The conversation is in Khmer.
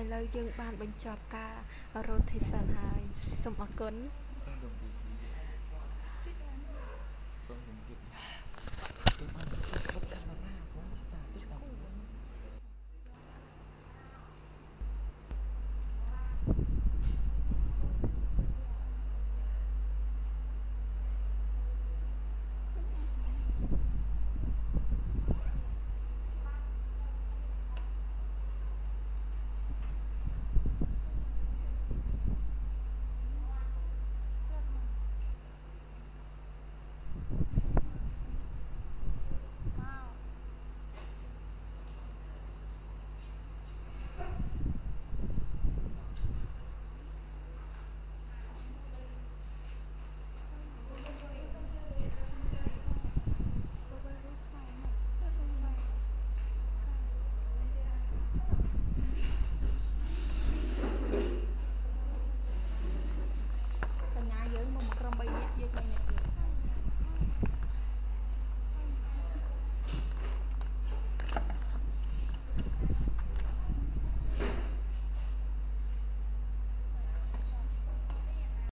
ឥឡូ w យើងបានបញ្ចប់ការ rotation ហើយសូមអរគុណ 3នាក់យើង3នាក់ទៀត